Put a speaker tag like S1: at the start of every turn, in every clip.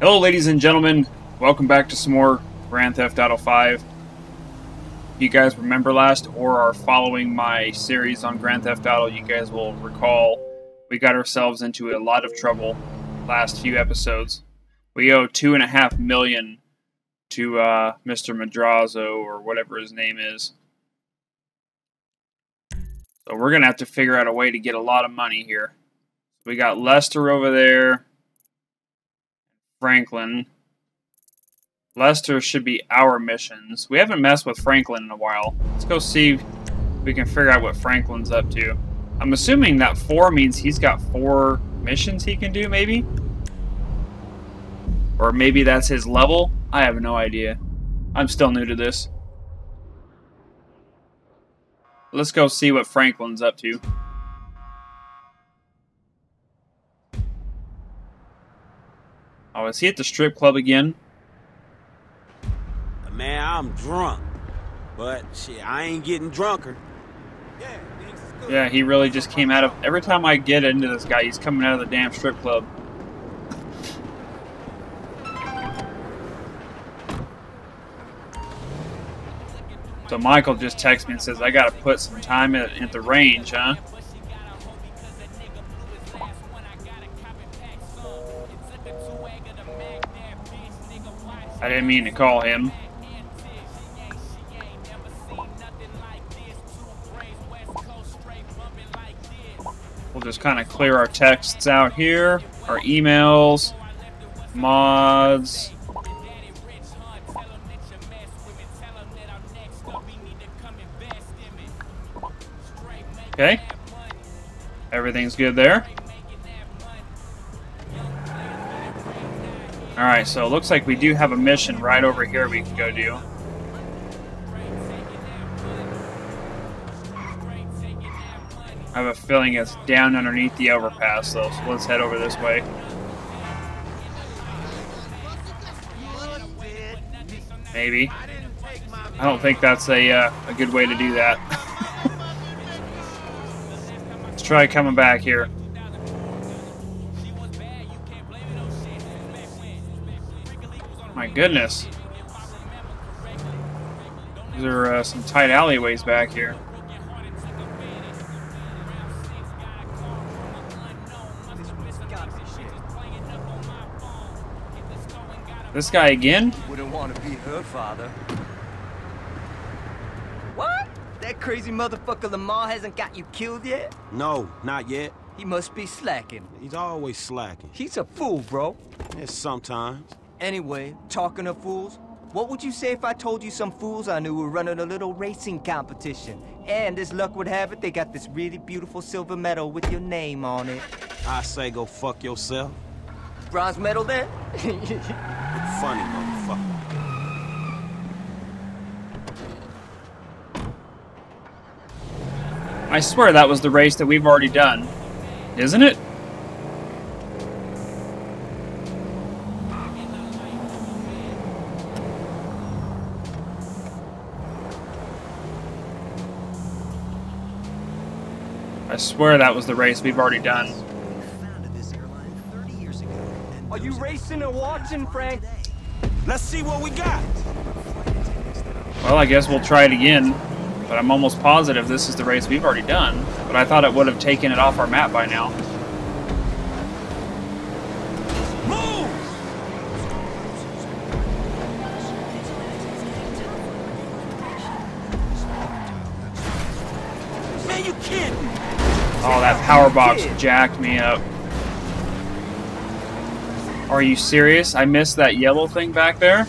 S1: Hello, ladies and gentlemen. Welcome back to some more Grand Theft Auto 5. If you guys remember last or are following my series on Grand Theft Auto, you guys will recall we got ourselves into a lot of trouble last few episodes. We owe two and a half million to uh, Mr. Madrazo or whatever his name is. So we're gonna have to figure out a way to get a lot of money here. We got Lester over there. Franklin. Lester should be our missions. We haven't messed with Franklin in a while. Let's go see if we can figure out what Franklin's up to. I'm assuming that four means he's got four missions he can do, maybe? Or maybe that's his level? I have no idea. I'm still new to this. Let's go see what Franklin's up to. Oh, is he at the strip club again?
S2: Man, I'm drunk. But shit, I ain't getting drunker.
S1: Yeah, he really just came out of. Every time I get into this guy, he's coming out of the damn strip club. So Michael just texts me and says, I gotta put some time at, at the range, huh? I didn't mean to call him. We'll just kind of clear our texts out here, our emails, mods. Okay. Everything's good there. So it looks like we do have a mission right over here we can go do. I have a feeling it's down underneath the overpass, though, so let's head over this way. Maybe. I don't think that's a, uh, a good way to do that. let's try coming back here. Goodness. These are uh, some tight alleyways back here. This guy again?
S3: Wouldn't want to be her father. What? That crazy motherfucker Lamar hasn't got you killed yet?
S2: No, not yet.
S3: He must be slacking.
S2: He's always slacking.
S3: He's a fool, bro.
S2: Yes, sometimes.
S3: Anyway, talking of fools, what would you say if I told you some fools I knew were running a little racing competition? And as luck would have it, they got this really beautiful silver medal with your name on it.
S2: I say go fuck yourself.
S3: Bronze medal then?
S2: Funny motherfucker.
S1: I swear that was the race that we've already done. Isn't it? Swear that was the race we've already done.
S3: Are you racing or watching, Frank?
S2: Let's see what we got.
S1: Well, I guess we'll try it again. But I'm almost positive this is the race we've already done. But I thought it would have taken it off our map by now. Power box jacked me up. Are you serious? I missed that yellow thing back there?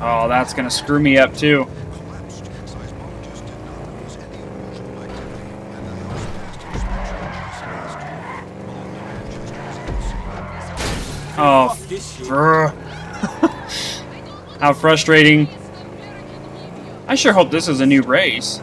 S1: Oh, that's gonna screw me up too. Oh, how frustrating. I sure hope this is a new race.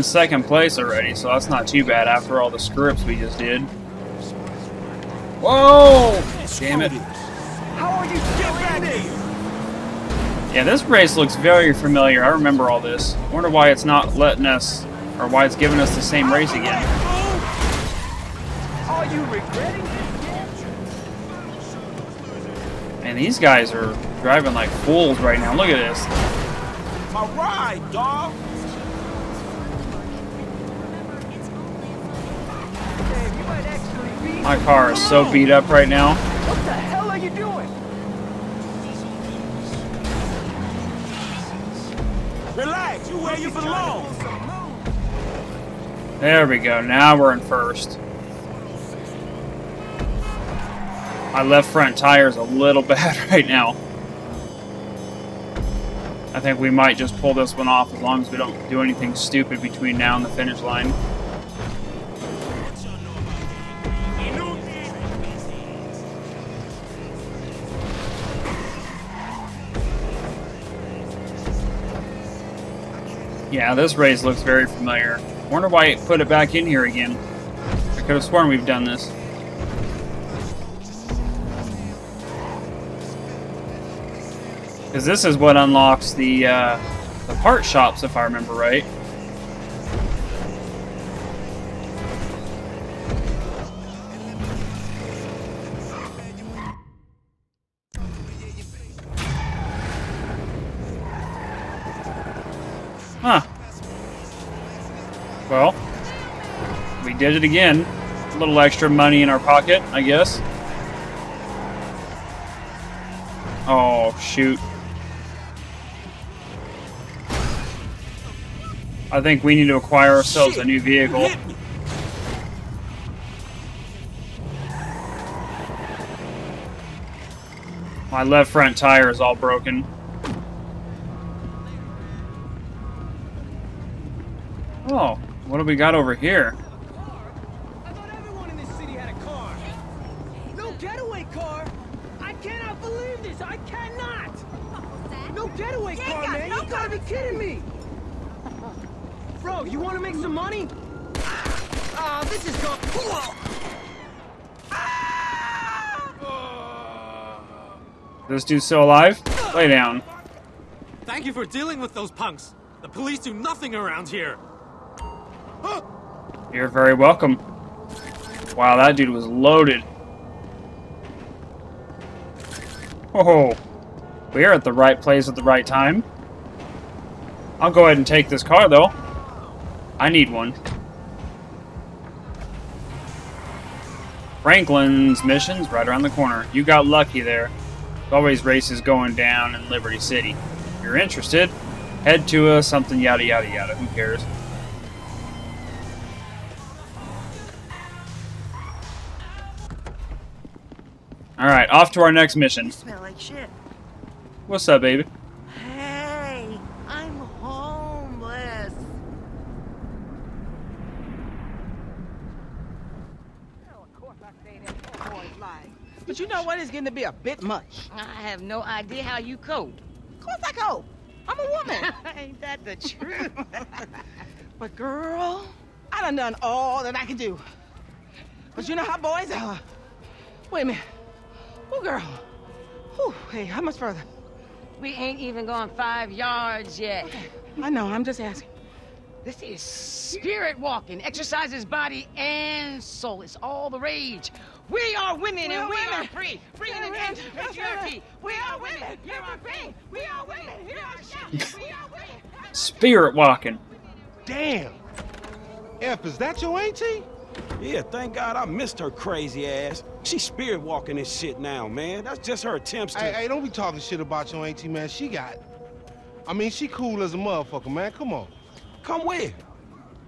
S1: in second place already, so that's not too bad after all the scripts we just did. Whoa! Damn it.
S3: How are you still in?
S1: Yeah, this race looks very familiar. I remember all this. I wonder why it's not letting us, or why it's giving us the same race again.
S3: Are you regretting this?
S1: And these guys are driving like fools right now. Look at this.
S2: My ride, dog.
S1: My car is so beat up right now.
S3: What the hell are you doing?
S2: Relax, you where you belong.
S1: There we go. Now we're in first. My left front tire is a little bad right now. I think we might just pull this one off as long as we don't do anything stupid between now and the finish line. Yeah, this race looks very familiar. Wonder why it put it back in here again. I could have sworn we've done this. Because this is what unlocks the uh, the part shops, if I remember right. Huh. Well, we did it again. A little extra money in our pocket, I guess. Oh, shoot. I think we need to acquire ourselves a new vehicle. My left front tire is all broken. Do we got over here?
S4: I thought everyone in this city had a car. No getaway car. I cannot believe this. I cannot. No getaway car, man.
S5: no
S4: You gotta be kidding me. Bro, you want to make some money? Ah, this is going.
S1: This dude's still alive? Lay down.
S6: Thank you for dealing with those punks. The police do nothing around here.
S1: You're very welcome. Wow, that dude was loaded. Oh, we are at the right place at the right time. I'll go ahead and take this car, though. I need one. Franklin's mission's right around the corner. You got lucky there. There's always races going down in Liberty City. If you're interested, head to us, something yada yada yada. Who cares? Alright, off to our next mission.
S5: smell like shit.
S1: What's up, baby?
S5: Hey, I'm homeless.
S7: But you know what? It's getting to be a bit much.
S8: I have no idea how you cope.
S7: Of course I go. I'm a woman.
S8: Ain't that the truth?
S7: but girl, I done done all that I can do. But you know how boys are. Wait a minute. Oh, girl. Whew, hey, how much further?
S8: we ain't even gone five yards yet.
S7: I know, I'm just asking.
S8: This is spirit walking. Exercises body and soul. It's all the rage. We are women
S7: We
S8: and
S7: are
S8: we
S7: women.
S8: are free. Bringing an
S7: We're
S8: end to
S7: women.
S8: patriarchy.
S7: We are women. Here are free. We are women. Here are shout. We are women.
S1: Spirit walking.
S9: Damn. F, is that your auntie?
S2: Yeah, thank God I missed her crazy ass. She's spirit walking this shit now, man. That's just her attempts to.
S9: Hey, hey, don't be talking shit about your auntie, man. She got. I mean, she cool as a motherfucker, man. Come on.
S2: Come where?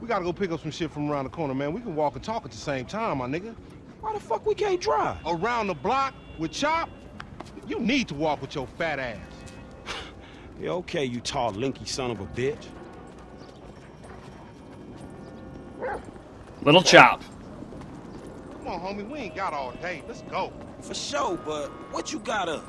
S9: We gotta go pick up some shit from around the corner, man. We can walk and talk at the same time, my nigga.
S2: Why the fuck we can't drive?
S9: Around the block with Chop, you need to walk with your fat ass.
S2: Yeah, okay, you tall, linky son of a bitch.
S1: Little chop.
S9: Come on, homie. We ain't got all day. Let's go.
S2: For sure, but what you got up?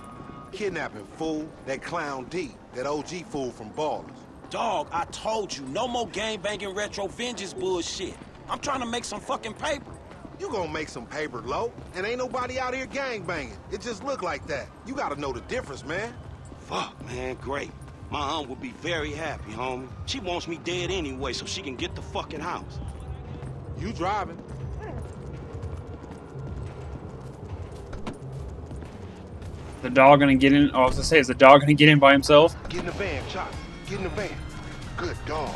S9: Kidnapping, fool. That clown D. That OG fool from Ballas.
S2: Dog, I told you, no more gang banging retro vengeance bullshit. I'm trying to make some fucking paper.
S9: You gonna make some paper, low, and ain't nobody out here gang banging. It just look like that. You gotta know the difference, man.
S2: Fuck, man, great. My aunt would be very happy, homie. She wants me dead anyway so she can get the fucking house.
S9: You driving.
S1: The dog gonna get in? Oh, I was gonna say, is the dog gonna get in by himself?
S9: Get in the van, Chop. Get in the van. Good dog.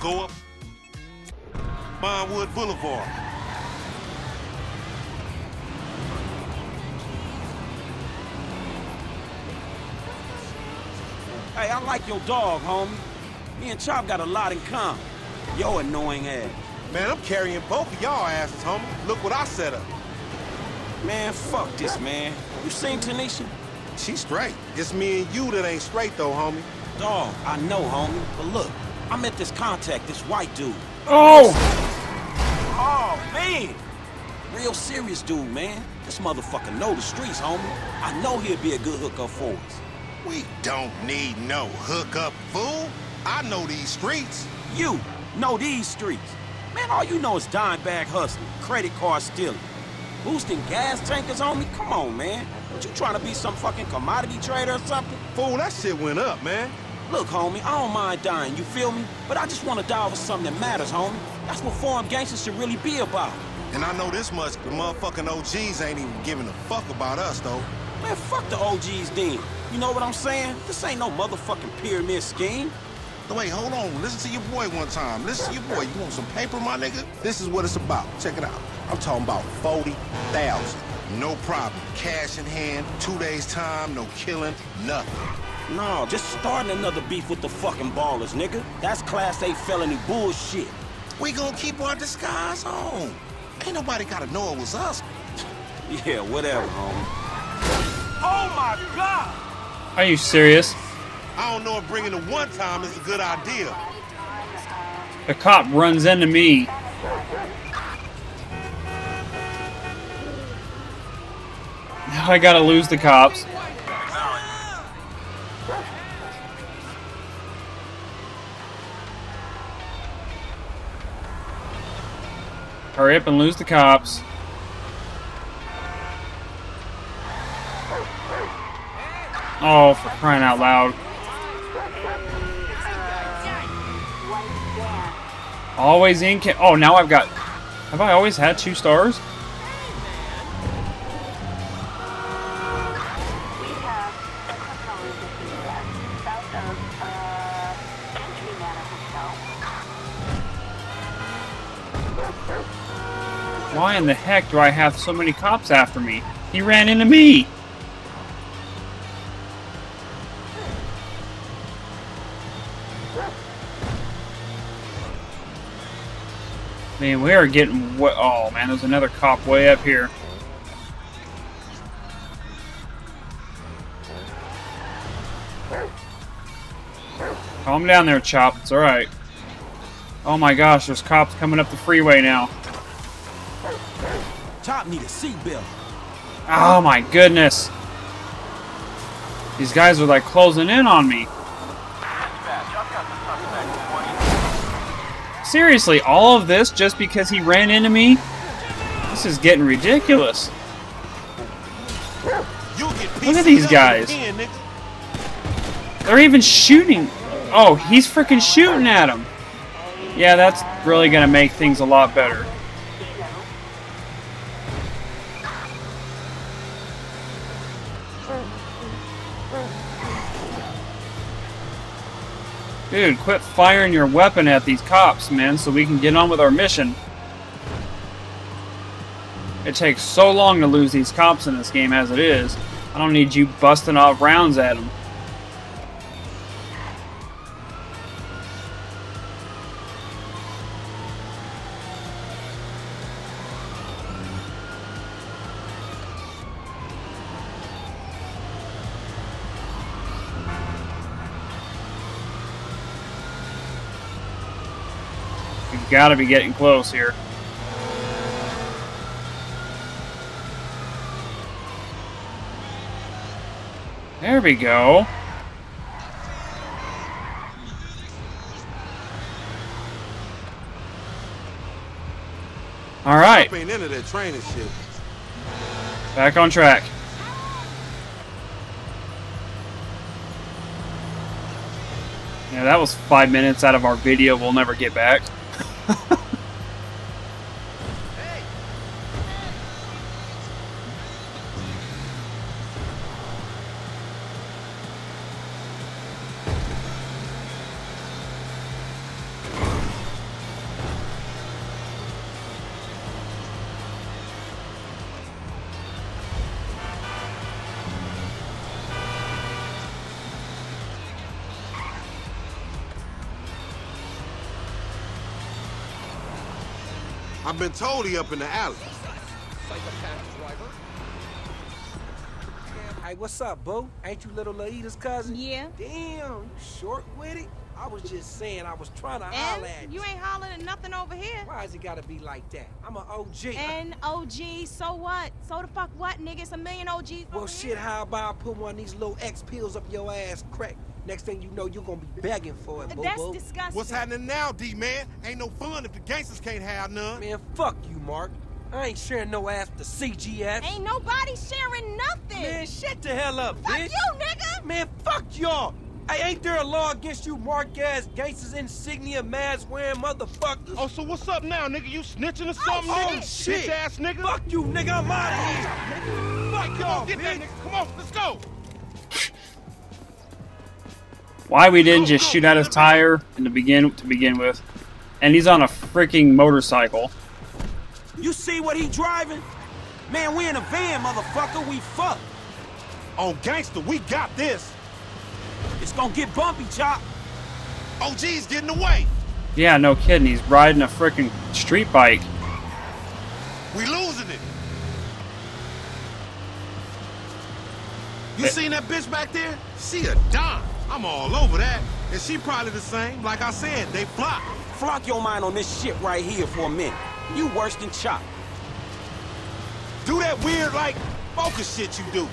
S9: Go up Vinewood Boulevard.
S2: Hey, I like your dog, homie. Me and Chop got a lot in common. Yo annoying ass.
S9: Man, I'm carrying both of y'all asses, homie. Look what I set up.
S2: Man, fuck this, man. You seen Tanisha?
S9: She straight. It's me and you that ain't straight, though, homie.
S2: Dog, I know, homie. But look, I met this contact, this white dude.
S1: Oh!
S2: Oh, man! Real serious dude, man. This motherfucker know the streets, homie. I know he'll be a good hookup for us.
S9: We don't need no hookup, fool. I know these streets.
S2: You know these streets. Man, all you know is dime bag hustling, credit card stealing, boosting gas tankers on me. Come on, man. What you trying to be some fucking commodity trader or something?
S9: Fool, that shit went up, man.
S2: Look, homie, I don't mind dying, you feel me? But I just want to die over something that matters, homie. That's what foreign gangsters should really be about.
S9: And I know this much, the motherfucking OGs ain't even giving a fuck about us, though.
S2: Man, fuck the OGs then. You know what I'm saying? This ain't no motherfucking pyramid scheme.
S9: So wait, hold on. Listen to your boy one time. Listen to your boy. You want some paper, my nigga? This is what it's about. Check it out. I'm talking about 40,000. No problem. Cash in hand, two days time, no killing, nothing.
S2: No, just starting another beef with the fucking Ballas, nigga. That's class A felony bullshit.
S9: We gonna keep our disguise on. Ain't nobody gotta know it was us.
S2: Yeah, whatever, homie. Oh my god!
S1: Are you serious?
S9: I don't know if bringing the one time is a good idea.
S1: The cop runs into me. Now I gotta lose the cops. Hurry up and lose the cops. Oh, for crying out loud. Always in Oh, now I've got... Have I always had two stars? Why in the heck do I have so many cops after me? He ran into me! Man, we are getting Oh, man, there's another cop way up here. Calm down there, Chop. It's alright. Oh my gosh, there's cops coming up the freeway now.
S2: Top need a seatbelt.
S1: Oh my goodness. These guys are like closing in on me. Seriously, all of this just because he ran into me? This is getting ridiculous. Look at these guys. They're even shooting. Oh, he's freaking shooting at him. Yeah, that's really going to make things a lot better. Dude, quit firing your weapon at these cops, man, so we can get on with our mission. It takes so long to lose these cops in this game as it is. I don't need you busting off rounds at them. Gotta be getting close here. There we go. All right,
S9: Ain't into that training shit.
S1: back on track. Yeah, that was five minutes out of our video we'll never get back.
S9: I've been told he up in the alley.
S10: Hey, what's up, boo? Ain't you little Laida's cousin?
S8: Yeah.
S10: Damn, you short with it? I was just saying I was trying to holler at
S8: And you ain't hollering at nothing over here.
S10: Why has it gotta be like that? I'm an OG.
S8: And OG, so what? So the fuck what, nigga? It's a million OGs
S10: well,
S8: over
S10: shit,
S8: here.
S10: how about I put one of these little X pills up your ass crack? Next thing you know, you're gonna be begging for it, boo
S8: That's disgusting.
S9: What's happening now, D-man? Ain't no fun if the gangsters can't have none.
S10: Man, fuck you, Mark. I ain't sharing no ass to the CGF.
S8: Ain't nobody sharing nothing.
S10: Man, shut the hell up,
S8: fuck
S10: bitch.
S8: you, nigga.
S10: Man, fuck y'all. Hey, ain't there a law against you mark-ass gangsters insignia mask-wearing motherfuckers?
S9: Oh, so what's up now, nigga? You snitching or
S8: Oh,
S9: something,
S10: Oh,
S9: nigga?
S10: shit.
S9: Bitch ass nigga.
S10: Fuck you, nigga. I'm out of here. Fuck y'all,
S9: on, get that nigga. Come on, let's go.
S1: Why we didn't just shoot out his tire in the begin to begin with, and he's on a freaking motorcycle.
S2: You see what he driving? Man, we in a van, motherfucker. We fucked.
S9: On gangster, we got this.
S2: It's gonna get bumpy, Chop.
S9: OG's getting away.
S1: Yeah, no kidding. He's riding a freaking street bike.
S9: We losing it. You seen that bitch back there? She a dime. I'm all over that. And she probably the same. Like I said, they flop.
S2: Flock your mind on this shit right here for a minute. You worse than Chop.
S9: Do that weird, like, focus shit you do.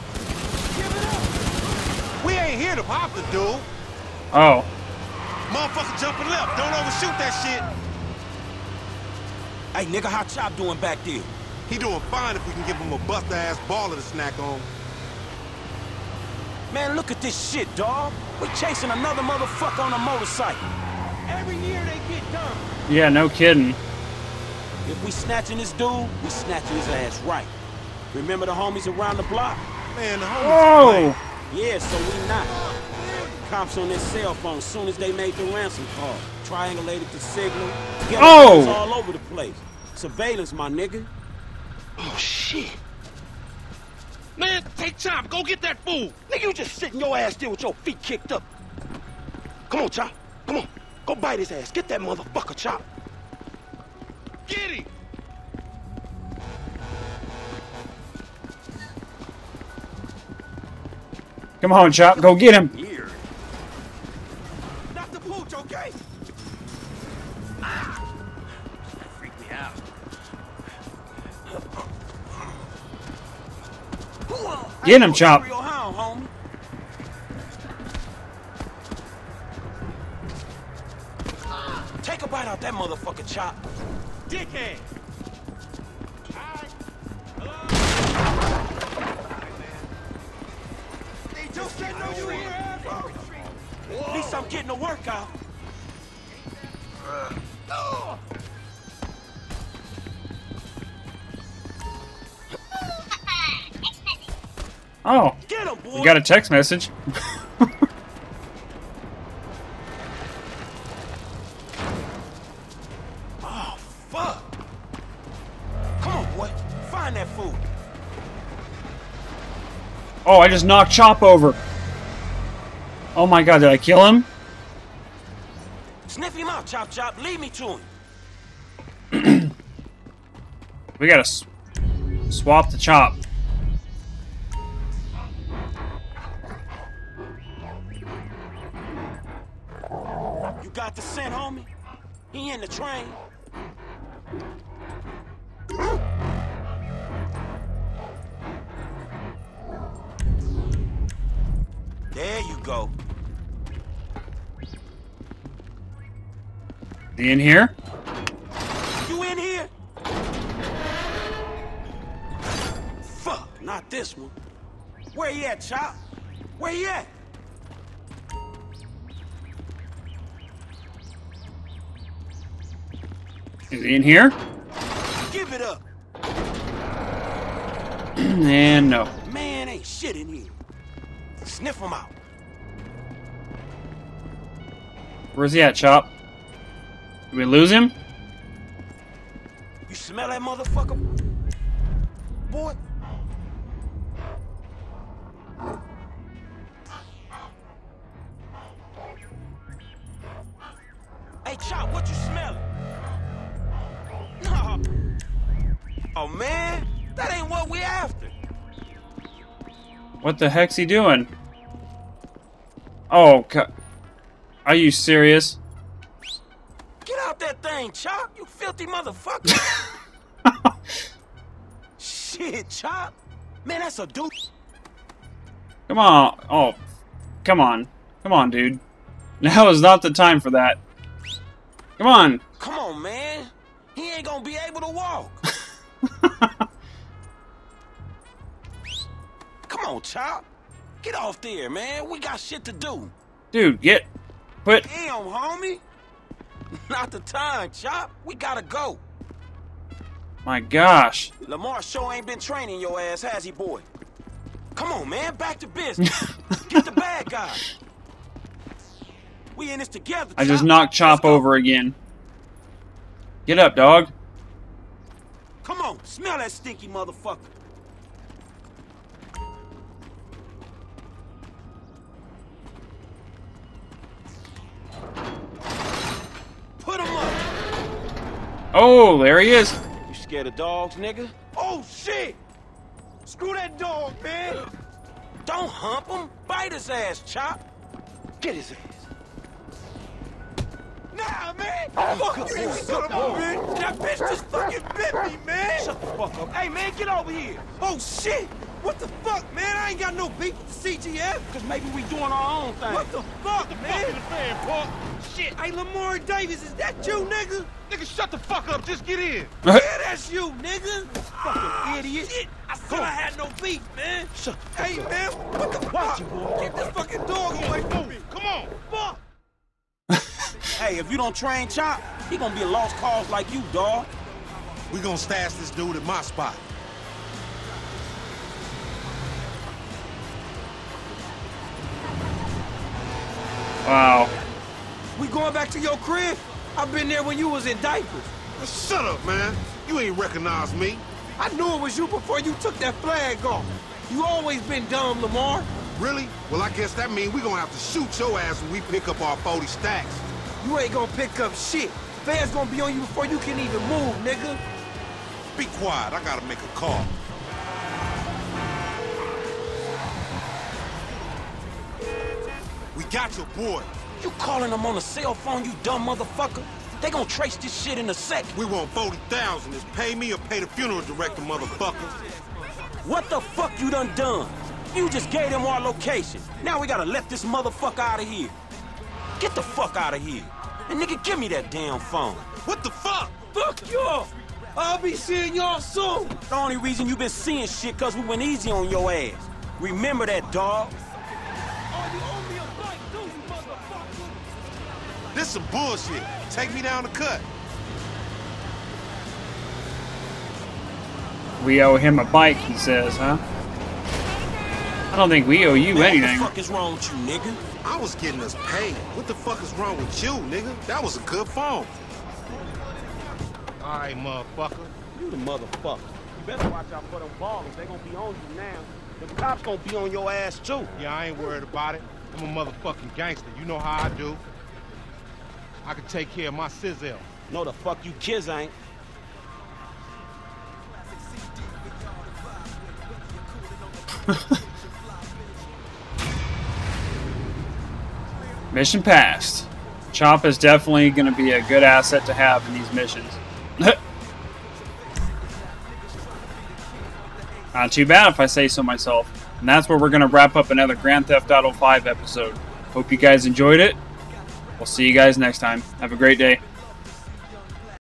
S9: Give it up. We ain't here to pop the dude.
S1: Oh,
S9: Motherfucker jumping left. Don't overshoot that shit.
S2: Hey, nigga, how Chop doing back there?
S9: He doing fine if we can give him a buster-ass baller to snack on.
S2: Man, look at this shit, dawg. We chasing another motherfucker on a motorcycle.
S10: Every year they get done.
S1: yeah, no kidding.
S2: If we snatching this dude, we snatching his ass right. Remember the homies around the block?
S9: Man, the homies
S1: Whoa!
S2: Yeah, so we not. Cops on their cell phone soon as they made the ransom call. Triangulated the signal. Get
S1: Oh!
S2: all over the place. Surveillance, my nigga.
S9: Oh, shit. Man, take Chop. Go get that fool.
S10: Nigga, you just sitting your ass there with your feet kicked up. Come on, Chop. Come on. Go bite his ass. Get that motherfucker, Chop.
S9: Get him.
S1: Come on, Chop, go get him. Get him, Chop.
S2: Real hound, homie. Take a bite out that motherfucker, Chop.
S10: Dickhead. They just didn't know you were.
S2: At least I'm getting a workout.
S1: Oh,
S2: Get him, boy.
S1: we got a text message.
S2: Oh, fuck. Come on, boy. Find that fool.
S1: Oh, I just knocked Chop over. Oh my god, did I kill him?
S2: Sniff him out, Chop Chop. Lead me to him.
S1: We gotta s- swap the Chop.
S2: got the scent, homie? He in the train. There you go.
S1: He in here?
S2: You in here? Fuck, not this one. Where he at, Chop? Where he at?
S1: Is he in here?
S2: Give it up.
S1: and no.
S2: Man, ain't shit in here. Sniff him out.
S1: Where's he at, Chop? Did we lose him?
S2: You smell that motherfucker? Boy. What
S1: the heck's he doing? Oh, co- are you serious?
S2: Get out that thing, Chop. You filthy motherfucker. Shit, Chop. Man, that's a dude.
S1: Come on. Oh, come on. Come on, dude. Now is not the time for that. Come on,
S2: Chop. Get off there, man. We got shit to do.
S1: Dude, get. Put.
S2: Damn, homie. Not the time, Chop. We gotta go.
S1: My gosh.
S2: Lamar sure ain't been training your ass, has he, boy? Come on, man. Back to business. Get the bad guy. We in this together,
S1: I just
S2: Chop.
S1: knocked Chop over again. Get up, dog.
S2: Come on, smell that stinky motherfucker.
S1: Oh, there he is.
S2: You scared of dogs, nigga? Oh, shit! Screw that dog, man! Don't hump him. Bite his ass, Chop. Get his ass. Nah, man! Oh, fuck you, you son of a oh. bitch! That bitch just fucking bit me, man! Shut the fuck up. Hey, man, get over here! Oh, shit! What the fuck, man? I ain't got no beef with the CGF. Cause maybe we doing our own thing. What the fuck, man? Fuck the fan, Park. Shit. Hey, Lamar Davis, is that you, nigga? Nigga, shut the fuck up. Just get in. yeah, that's you, nigga. Fucking idiot. Shit. I said I had no beef, man. Shut the Hey, man, what the fuck? You, boy. Get this fucking dog away from me. Come on. Fuck. hey, if you don't train Chop, he gonna be a lost cause like you, dog.
S9: We gonna stash this dude at my spot.
S1: Wow.
S10: We going back to your crib? I've been there when you was in diapers.
S9: Shut up, man. You ain't recognize me.
S10: I knew it was you before you took that flag off. You always been dumb, Lamar.
S9: Really? Well, I guess that means we gonna have to shoot your ass when we pick up our 40 stacks.
S10: You ain't gonna pick up shit. Fans gonna be on you before you can even move, nigga.
S9: Be quiet. I gotta make a call. We got your boy.
S2: You calling them on a cell phone, you dumb motherfucker? They gonna trace this shit in a second.
S9: We want 40,000. Is pay me or pay the funeral director, motherfucker.
S2: What the fuck you done done? You just gave them our location. Now we gotta let this motherfucker out of here. Get the fuck out of here. And nigga, give me that damn phone.
S9: What the fuck?
S10: Fuck y'all. I'll be seeing y'all soon.
S2: The only reason you been seeing shit cause we went easy on your ass. Remember that, dog.
S9: This some bullshit. Take me down the cut.
S1: We owe him a bike, he says, huh? I don't think we owe you
S2: Man,
S1: anything.
S2: What the fuck is wrong with you, nigga?
S9: I was getting us paid. What the fuck is wrong with you, nigga? That was a good phone.
S10: All right, motherfucker.
S2: You the motherfucker. You better watch out for them Ballas. They gonna be on you now. The cops gonna be on your ass too.
S10: Yeah, I ain't worried about it. I'm a motherfucking gangster. You know how I do. I can take care of my sizzle.
S2: No, the fuck you kids ain't.
S1: Mission passed. Chop is definitely going to be a good asset to have in these missions. Not too bad if I say so myself. And that's where we're going to wrap up another Grand Theft Auto 5 episode. Hope you guys enjoyed it. We'll see you guys next time. Have a great day.